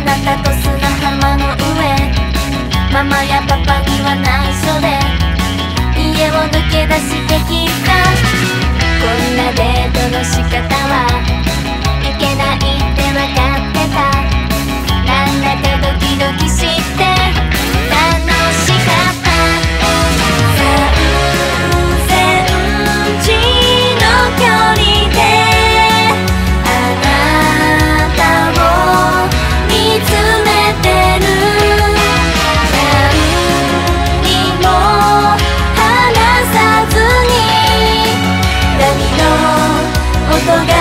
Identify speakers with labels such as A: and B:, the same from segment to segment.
A: あなたと砂浜の上。ママやパパには内緒で。家を抜け出してきた。こんなデートの仕方は。ことが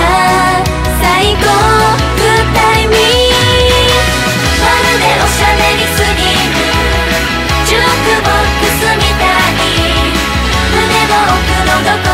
A: 最高グッタイミーまるでおしゃべりすぎる。ジュークボックスみたい胸の奥のどこ